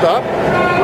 está.